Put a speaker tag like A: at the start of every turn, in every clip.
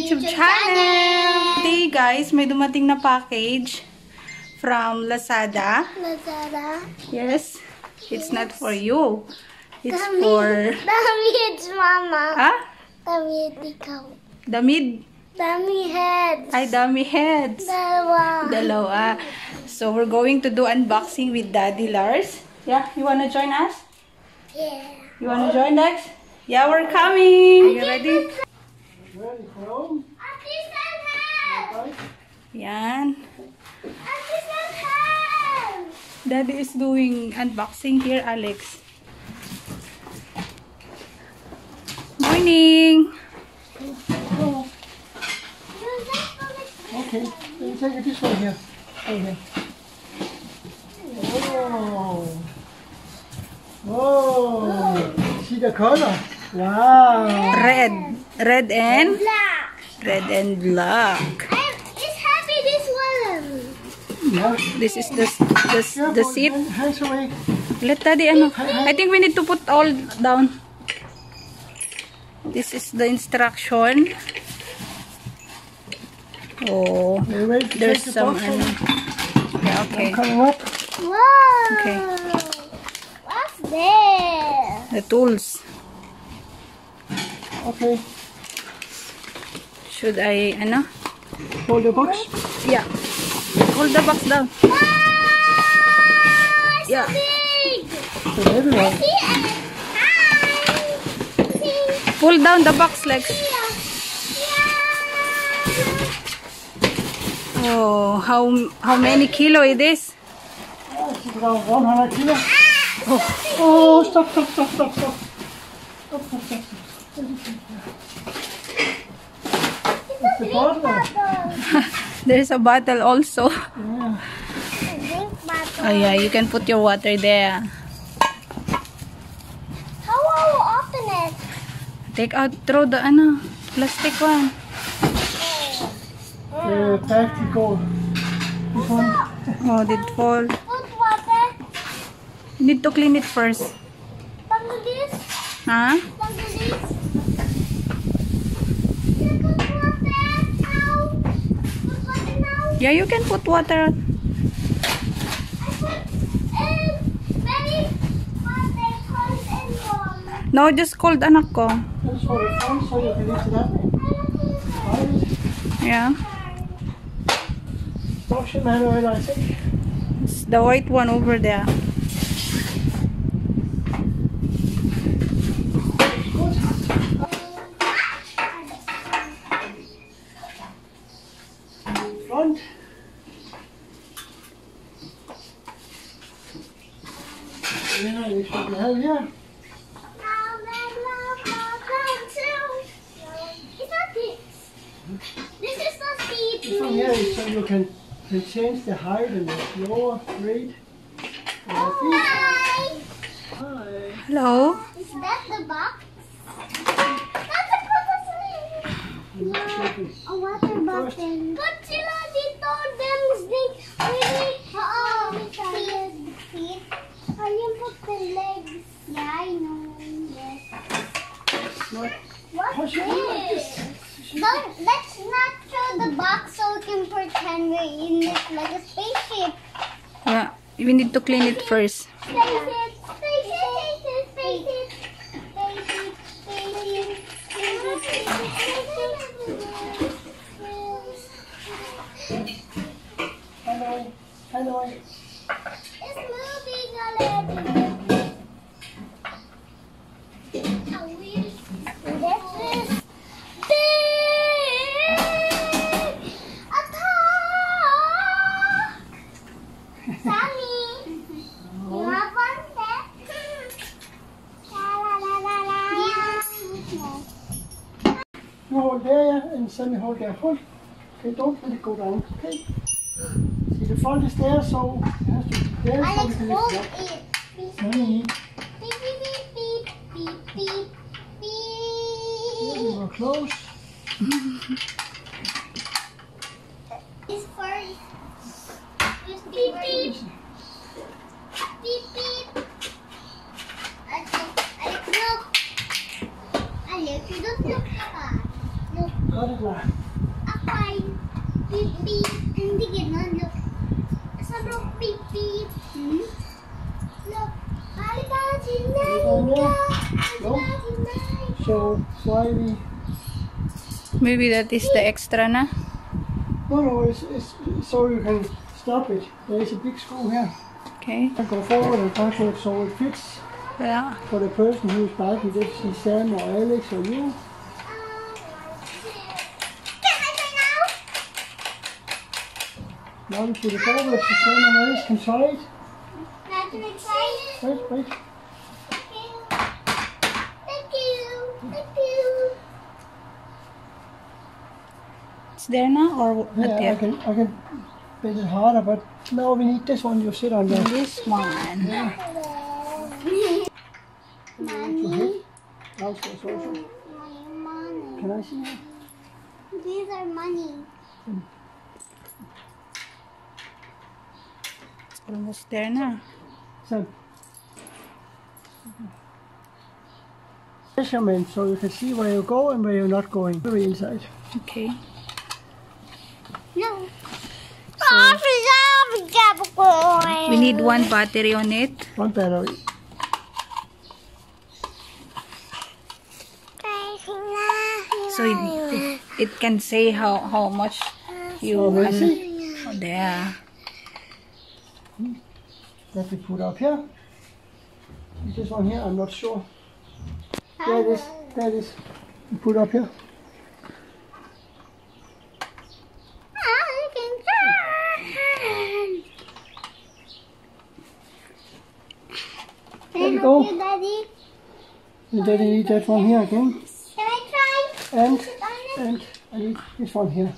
A: YouTube channel! Today guys, may dumating na package from Lazada.
B: Lazada.
A: Yes, it's not for you. It's
B: Dami.
A: for...
B: Dami heads, Mama.
A: Ha?
B: Dami head ikaw.
A: Damit?
B: Dami heads.
A: Ay, dummy heads.
B: Dalawa.
A: Dalawa. So, we're going to do unboxing with Daddy Lars. Yeah, you wanna join us?
B: Yeah.
A: You wanna join us? Yeah, we're coming! You ready?
C: Ready from?
B: Artisan hands.
A: Yan.
B: Artisan hands.
A: Daddy is doing unboxing here, Alex. Morning!
C: Okay, let me take it this way here. Okay. Whoa. Whoa. See the color? Wow.
A: Red. Red and?
B: Black.
A: Red and black.
B: I'm, it's happy this one.
C: Yeah.
A: This is the, the, the seat.
C: hand- Hands away.
A: Let daddy, ano? I think we need to put all down. This is the instruction. Oh, there's some, ano. Yeah, okay.
B: Wow.
A: Okay.
B: What's this?
A: The tools.
C: Okay.
A: Should I, ano?
C: Hold the box.
A: Yeah. Hold the box down.
B: Ah, wow.
A: Yeah.
B: Big.
C: So everyone.
B: See and hi. See.
A: Pull down the box, Lex.
B: Yeah.
A: Oh, how how many kilo it is?
C: Oh, it's around 100 kilo. Oh, oh, stop, stop, stop, stop, stop. Stop, stop, stop. It's the bottle.
A: There's a bottle also.
C: Yeah.
B: Bottle.
A: Oh yeah, you can put your water there.
B: How will you open it?
A: Take out, throw the ano, plastic one.
C: The tactical. This one.
A: Oh, did fall.
B: Put water.
A: Need to clean it first. Huh? Yeah, you can put water.
B: I put very water cold and warm.
A: No, just cold anak ko.
C: That's for the phone, so you can lift it up.
A: Yeah.
C: Wash your manual, I think.
A: It's the white one over there.
C: Front. Yeah, you should have, yeah.
B: Now then, love, love, love, too. It's not this. This is the seat.
C: This one here is so you can, can change the height and the lower grade. And oh, I think-
B: Hi.
C: Hi.
B: Is that the box? That's a purple
C: Check
B: A water bottle. But sila dito, them snake. Really? Oo. Feet. Feet. Ayun po the legs. Yeah, I know. Yes.
C: What?
B: What
C: How
B: is
C: should we like
B: this? Don't, let's not show the box so we can pretend we're in it like a spaceship.
A: Yeah, we need to clean it first.
B: Spaceship, spaceship, spaceship, spaceship, spaceship, spaceship.
C: Hello. Hello. And Sammy hold there. Hold. Okay, don't let it go down. Okay. See, the front is there, so it has to be there. so
B: Alex,
C: we can lift
B: hold
C: it.
B: Beep, beep, beep, beep, beep, beep, beep.
C: we were close.
B: It's just beep beep beep beep. Alex, Alex, look. Alex, you don't look at Look.
C: Got it, lad.
B: beep. Hindi ganun. Look. Sa look, beep, beep. Hmm? Look. Halika, Jinay.
C: Halika. No?
B: Halika,
C: So why we?
A: Maybe that is the extra na.
C: No, no, it's, it's so you can stop it. There is a big screw here.
A: Okay.
C: I go forward and backward so it fits
A: Yeah.
C: for the person who's biking. This is Sam or Alex or you.
B: Can I try now?
C: Now you put it forward so Sam and Alex can try it.
B: Now can I try it?
C: Wait, wait.
B: Thank you. Thank you.
A: It's there now or not
C: Yeah, I can I can bend it harder, but now we need this one. You sit on there.
A: This one.
B: Money.
C: Downstairs also.
B: My money.
C: Can I see?
B: These are money.
A: It's almost there na.
C: Sam. Measurement so you can see where you go and where you're not going. Very inside.
A: Okay.
B: No. Oh,
A: We need one battery on it.
C: One battery.
A: So it, it can say how, how much you
C: Oh,
A: want.
C: see?
A: Oh, there.
C: That we put up here. Is This one here, I'm not sure. There it is. There it is. We put up here. There
B: I
C: we go.
B: you, Daddy?
C: And then I need that one here again.
B: Can I try?
C: And
B: Sit on it?
C: and I need this one here.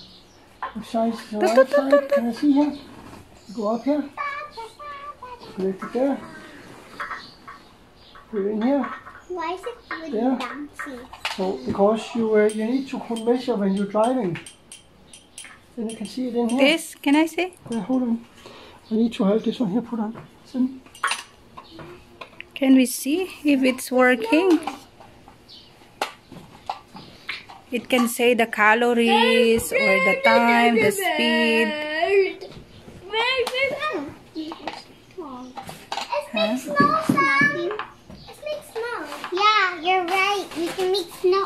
C: Which side is the right side? Can I see here? Go up here. Connect it there. Put it in here.
B: Why is it really
C: Yeah.
B: bouncy?
C: So because you uh, you need to put measure when you're driving. Then you can see it in here.
A: This, can I see?
C: Yeah, hold on. I need to have this one here put on. Listen.
A: Can we see if it's working? It can say the calories or the time, the speed.
B: Very, very bad. It's make snow make snow. Yeah, you're right. We can make snow.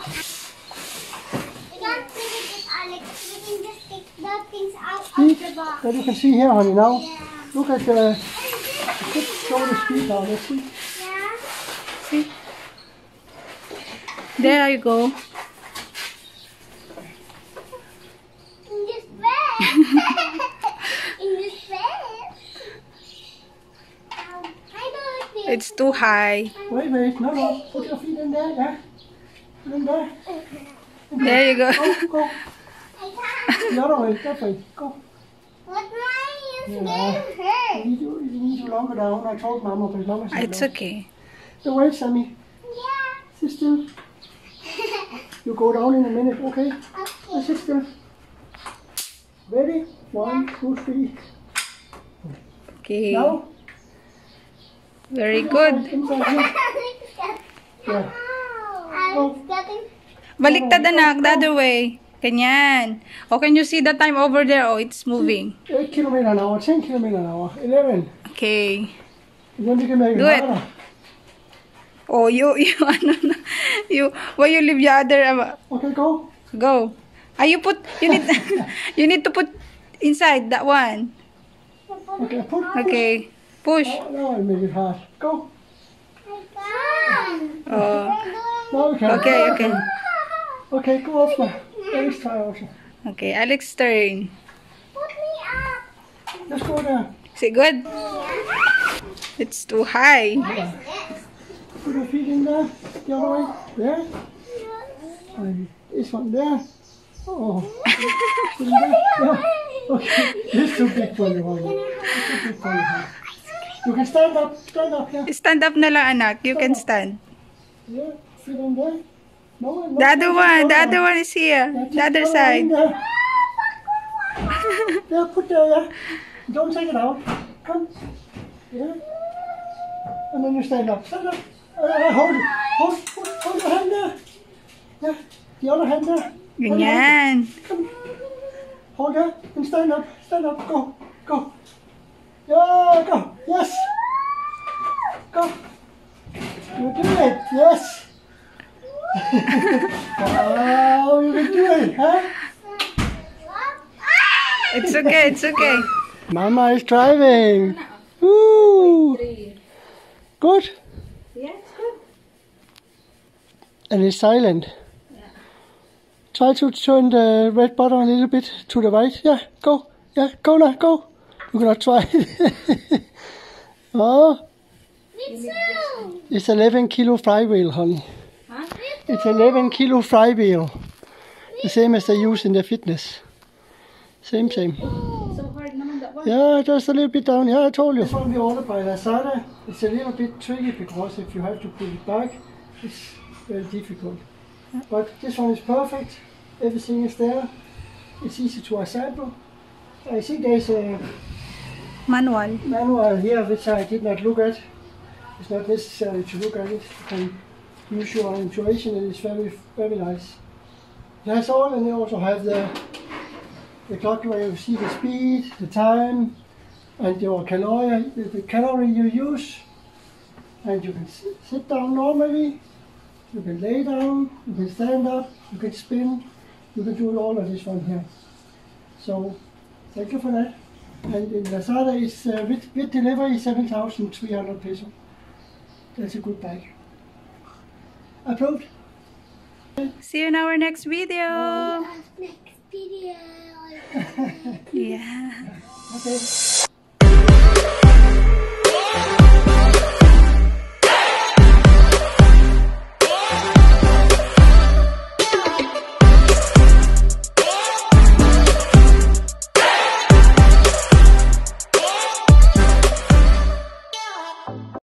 B: We can't put it with Alex. We can just take the things out
C: See?
B: of the box.
C: That you can see here, honey. Now
B: Yeah.
C: look at the
B: And
C: show the speed now. Let's see.
B: Yeah.
A: See? There you go.
B: In this bed. In this bed. Um, hi, Dorothy.
A: It's too high.
C: Wait, wait. No, no. Put your feet in there. Yeah. Put them there.
A: There you go.
C: Go, go.
B: I can't.
C: The other way. That way. Go.
B: What mine is
C: Yeah.
B: getting
C: You
B: hurt.
C: need to, you need to longer down. I told Mama, but Mama said
A: It's
C: no.
A: okay.
C: So wait, Sammy.
B: Yeah.
C: Sit still. You go down in a minute, okay?
B: okay.
C: Sit still. Ready? One, two, three.
A: Okay.
C: Now.
A: Very good.
C: Yeah.
A: Baliktad anak, the other way. Ganyan. Oh, can you see the time over there? Oh, it's moving.
C: 8 kilometer an hour, 10 kilometer an hour, 11.
A: Okay. Do it. Oh, you, you, ano na, you, why you leave the other, uh,
C: Okay, go.
A: go. Ah, you put, you need, you need to put inside that one.
C: Okay, put.
A: Okay. Push.
C: Oh, now I make it hard. Go.
B: I.
A: Oh,
C: Now we can.
A: Okay, okay.
C: Okay, go off now. Let's try also.
A: okay. Alex turn.
B: Put me up.
C: Let's go there.
A: Is it good? It's too high.
B: What is this?
C: Put your feet in there. The other way. There. And this one there. Oh. There. Yeah. Okay. This is too big for you. This is too big for you. You can stand up. Stand up here.
A: Stand up na lang, anak. You can stand.
C: Yeah. Sit in there. No, no.
A: The other one, the other one is here. The other side.
C: There. there, put there, yeah. Don't take it out. Come. Yeah. And then you stand up. Stand up. Uh, hold it. Hold, hold, hold your hand there. Yeah. The other hand there.
A: Ganyan.
C: Come. hold her, and stand up, stand up, go, go. Yeah, go, yes. Go. You do it, yes. wow, oh, you can do it, huh?
A: It's okay, it's okay.
C: Mama is driving. Woo. Good.
A: Yeah, it's good.
C: And it's silent. Try to turn the red button a little bit to the right. Yeah, go. Yeah, go now, go. You cannot try. oh,
B: Me too.
C: it's 11 kilo flywheel, honey.
A: Huh?
C: It's 11 kilo flywheel. The same as they use in the fitness. Same, same.
A: So hard naman that one.
C: Yeah, just a little bit down. Yeah, I told you. This one we ordered by Lazada. It's a little bit tricky because if you have to put it back, it's very difficult. But this one is perfect. Everything is there. It's easy to assemble. I think there's a
A: Manual.
C: manual here which I did not look at. It's not necessary to look at it. You can use your intuition and it's very, very nice. It has all and they also have the, the clock where you see the speed, the time, and your calorie, the, the calorie you use. And you can sit down normally, you can lay down, you can stand up, you can spin, you can do all of this one here. So, thank you for that. And in Lazada is uh, with, with delivery 7,300 peso. That's a good bag. Approved.
A: See you in our next video.
B: Next video.
A: Yeah.
C: Okay.